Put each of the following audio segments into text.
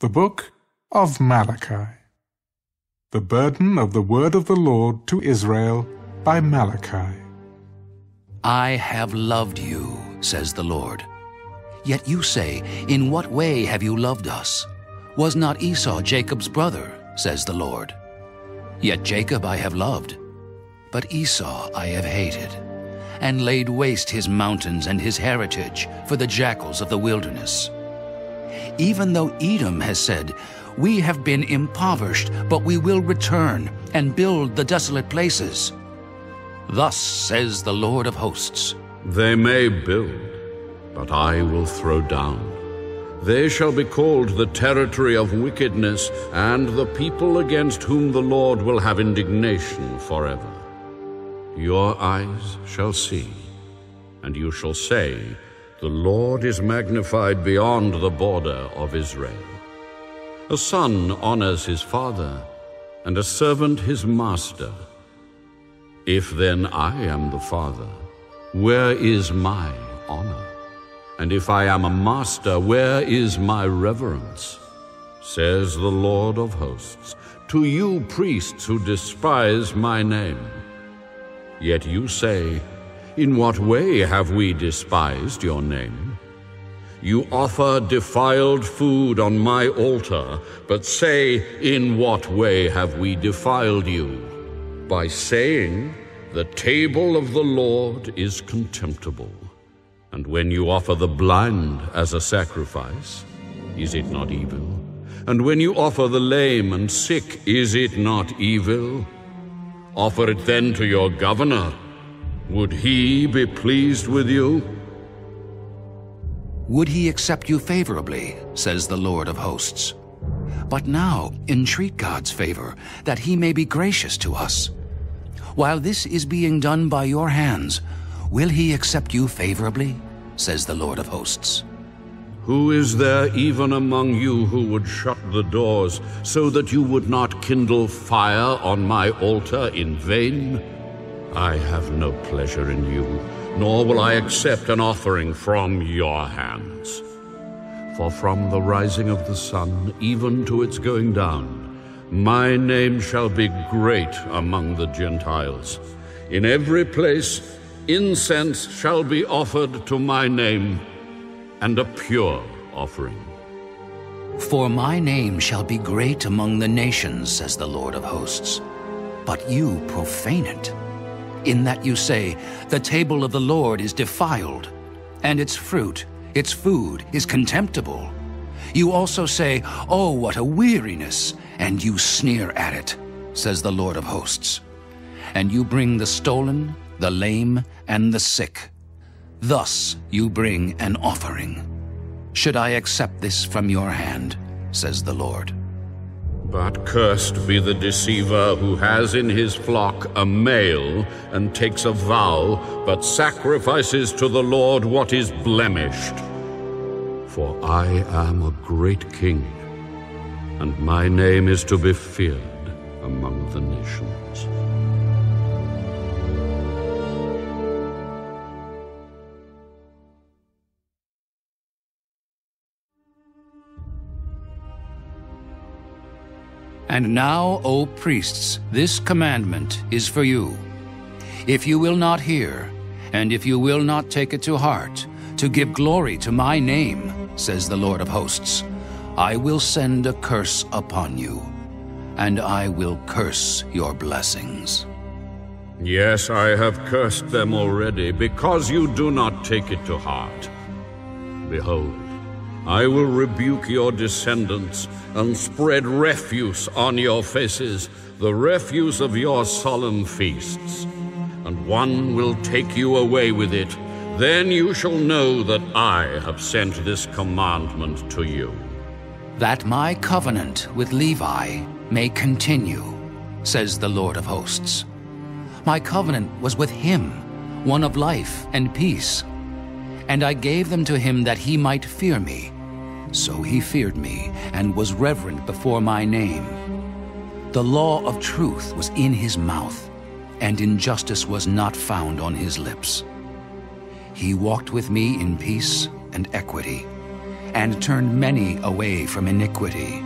The Book of Malachi. The Burden of the Word of the Lord to Israel by Malachi. I have loved you, says the Lord. Yet you say, In what way have you loved us? Was not Esau Jacob's brother, says the Lord. Yet Jacob I have loved, but Esau I have hated, and laid waste his mountains and his heritage for the jackals of the wilderness. Even though Edom has said, We have been impoverished, but we will return and build the desolate places. Thus says the Lord of hosts They may build, but I will throw down. They shall be called the territory of wickedness, and the people against whom the Lord will have indignation forever. Your eyes shall see, and you shall say, The Lord is magnified beyond the border of Israel. A son honors his father, and a servant his master. If then I am the father, where is my honor? And if I am a master, where is my reverence? Says the Lord of hosts, to you priests who despise my name. Yet you say, In what way have we despised your name? You offer defiled food on my altar, but say, In what way have we defiled you? By saying, The table of the Lord is contemptible. And when you offer the blind as a sacrifice, is it not evil? And when you offer the lame and sick, is it not evil? Offer it then to your governor. Would he be pleased with you? Would he accept you favorably, says the Lord of hosts. But now entreat God's favor, that he may be gracious to us. While this is being done by your hands, will he accept you favorably, says the Lord of hosts. Who is there even among you who would shut the doors, so that you would not kindle fire on my altar in vain? I have no pleasure in you, nor will I accept an offering from your hands. For from the rising of the sun even to its going down, my name shall be great among the Gentiles. In every place incense shall be offered to my name, and a pure offering. For my name shall be great among the nations, says the Lord of hosts. But you profane it, in that you say, The table of the Lord is defiled, and its fruit, its food, is contemptible. You also say, Oh, what a weariness, and you sneer at it, says the Lord of hosts. And you bring the stolen, the lame, and the sick. Thus you bring an offering. Should I accept this from your hand, says the Lord. But cursed be the deceiver who has in his flock a male and takes a vow, but sacrifices to the Lord what is blemished. For I am a great king, and my name is to be feared among the nations. And now, O priests, this commandment is for you. If you will not hear, and if you will not take it to heart, to give glory to my name, says the Lord of hosts, I will send a curse upon you, and I will curse your blessings. Yes, I have cursed them already, because you do not take it to heart. Behold, I will rebuke your descendants and spread refuse on your faces, the refuse of your solemn feasts. And one will take you away with it. Then you shall know that I have sent this commandment to you. That my covenant with Levi may continue, says the Lord of hosts. My covenant was with him, one of life and peace. And I gave them to him that he might fear me. So he feared me and was reverent before my name. The law of truth was in his mouth, and injustice was not found on his lips. He walked with me in peace and equity, and turned many away from iniquity.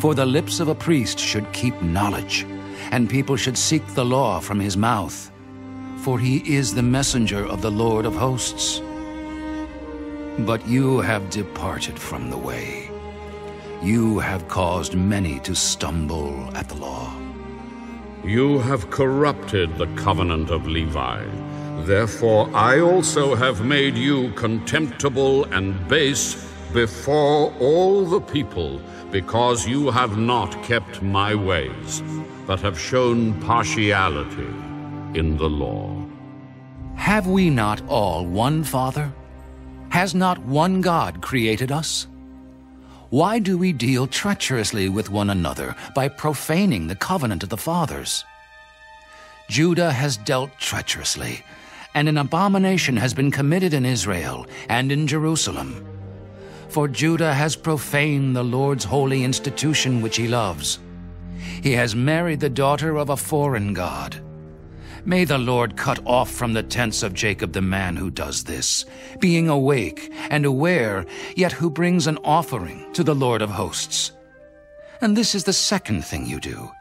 For the lips of a priest should keep knowledge, and people should seek the law from his mouth. For he is the messenger of the Lord of hosts. But you have departed from the way. You have caused many to stumble at the law. You have corrupted the covenant of Levi. Therefore I also have made you contemptible and base before all the people, because you have not kept my ways, but have shown partiality in the law. Have we not all one Father? Has not one God created us? Why do we deal treacherously with one another by profaning the covenant of the fathers? Judah has dealt treacherously, and an abomination has been committed in Israel and in Jerusalem. For Judah has profaned the Lord's holy institution which he loves. He has married the daughter of a foreign god. May the Lord cut off from the tents of Jacob the man who does this, being awake and aware, yet who brings an offering to the Lord of hosts. And this is the second thing you do.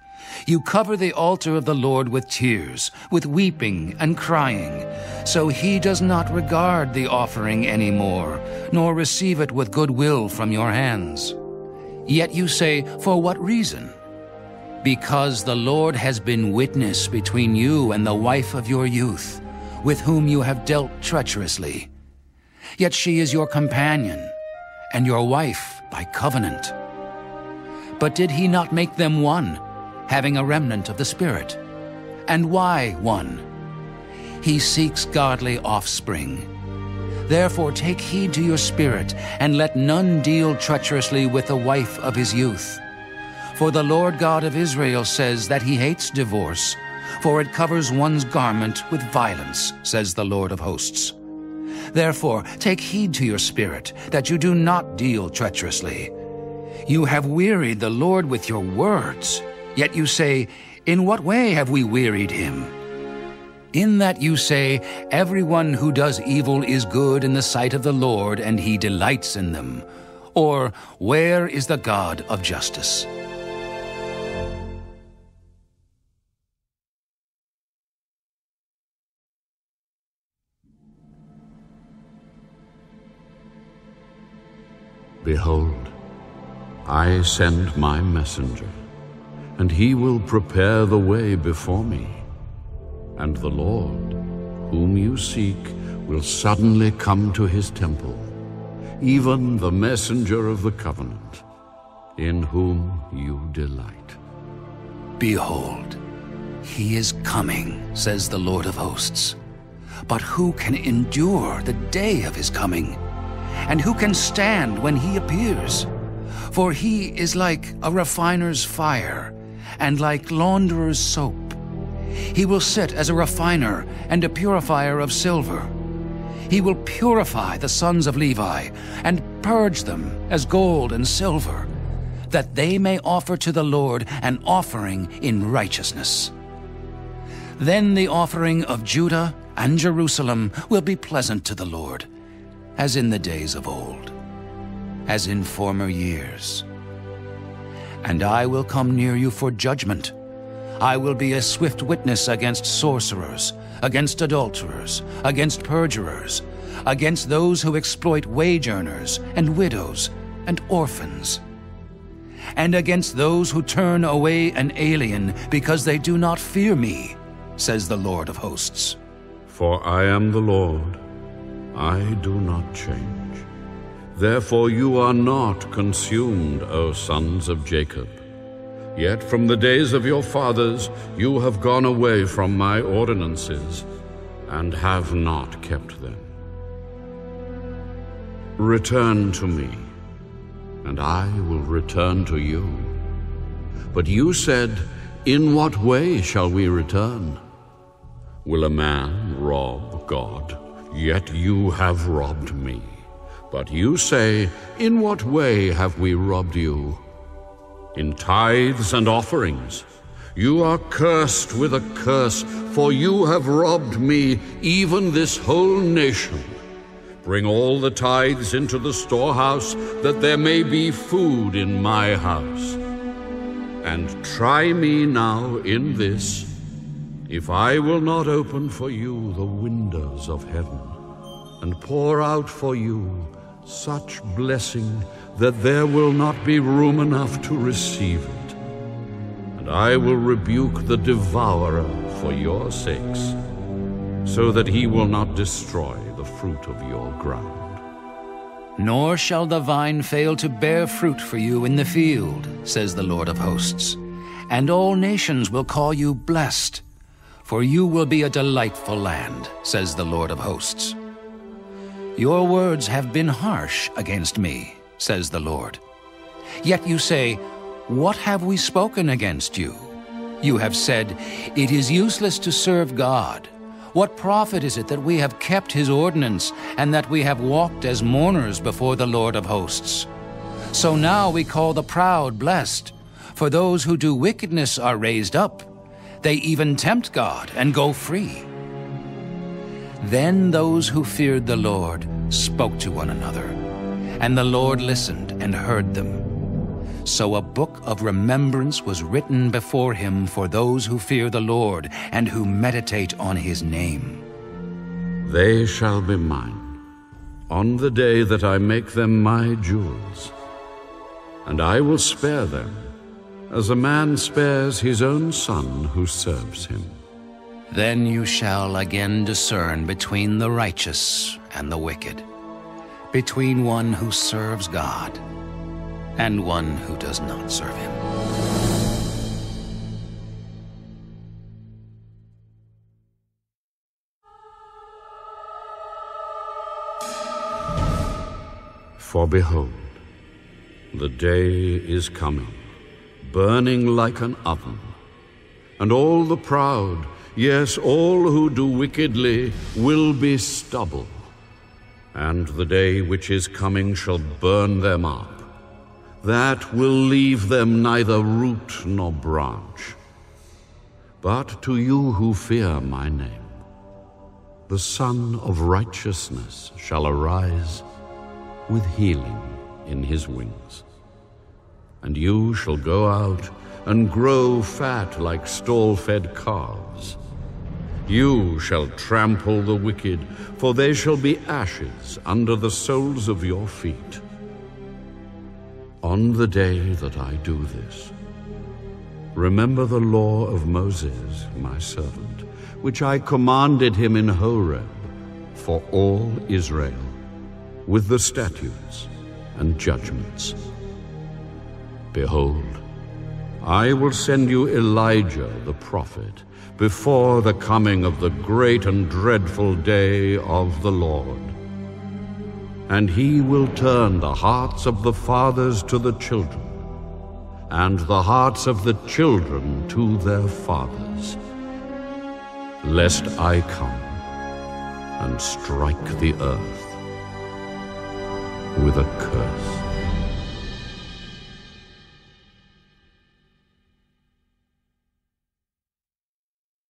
You cover the altar of the Lord with tears, with weeping and crying, so he does not regard the offering any more, nor receive it with good will from your hands. Yet you say, For what reason? Because the Lord has been witness between you and the wife of your youth, with whom you have dealt treacherously. Yet she is your companion, and your wife by covenant. But did he not make them one, having a remnant of the Spirit? And why one? He seeks godly offspring. Therefore take heed to your spirit, and let none deal treacherously with the wife of his youth for the Lord God of Israel says that he hates divorce, for it covers one's garment with violence, says the Lord of hosts. Therefore, take heed to your spirit, that you do not deal treacherously. You have wearied the Lord with your words, yet you say, In what way have we wearied him? In that you say, Everyone who does evil is good in the sight of the Lord, and he delights in them. Or, Where is the God of justice? Behold, I send my messenger, and he will prepare the way before me. And the Lord, whom you seek, will suddenly come to his temple, even the messenger of the covenant, in whom you delight. Behold, he is coming, says the Lord of hosts. But who can endure the day of his coming? And who can stand when he appears? For he is like a refiner's fire, and like launderer's soap. He will sit as a refiner and a purifier of silver. He will purify the sons of Levi, and purge them as gold and silver, that they may offer to the Lord an offering in righteousness. Then the offering of Judah and Jerusalem will be pleasant to the Lord as in the days of old, as in former years. And I will come near you for judgment. I will be a swift witness against sorcerers, against adulterers, against perjurers, against those who exploit wage earners and widows and orphans, and against those who turn away an alien because they do not fear me, says the Lord of hosts. For I am the Lord I do not change. Therefore you are not consumed, O sons of Jacob. Yet from the days of your fathers you have gone away from my ordinances, and have not kept them. Return to me, and I will return to you. But you said, In what way shall we return? Will a man rob God? Yet you have robbed me. But you say, In what way have we robbed you? In tithes and offerings. You are cursed with a curse, for you have robbed me, even this whole nation. Bring all the tithes into the storehouse, that there may be food in my house. And try me now in this, if I will not open for you the windows of heaven, and pour out for you such blessing that there will not be room enough to receive it. And I will rebuke the devourer for your sakes, so that he will not destroy the fruit of your ground. Nor shall the vine fail to bear fruit for you in the field, says the Lord of hosts. And all nations will call you blessed, for you will be a delightful land, says the Lord of hosts. Your words have been harsh against me, says the Lord. Yet you say, What have we spoken against you? You have said, It is useless to serve God. What profit is it that we have kept his ordinance, and that we have walked as mourners before the Lord of hosts? So now we call the proud blessed, for those who do wickedness are raised up. They even tempt God and go free. Then those who feared the Lord spoke to one another, and the Lord listened and heard them. So a book of remembrance was written before him for those who fear the Lord and who meditate on his name. They shall be mine on the day that I make them my jewels, and I will spare them as a man spares his own son who serves him. Then you shall again discern between the righteous and the wicked, between one who serves God and one who does not serve him. For behold, the day is coming, burning like an oven, and all the proud, yes, all who do wickedly, will be stubble. And the day which is coming shall burn them up. That will leave them neither root nor branch. But to you who fear my name, the Sun of Righteousness shall arise with healing in his wings. And you shall go out and grow fat like stall fed calves. You shall trample the wicked, for they shall be ashes under the soles of your feet. On the day that I do this, remember the law of Moses, my servant, which I commanded him in Horeb for all Israel with the statutes and judgments. Behold, I will send you Elijah the prophet before the coming of the great and dreadful day of the Lord. And he will turn the hearts of the fathers to the children, and the hearts of the children to their fathers, lest I come and strike the earth with a curse.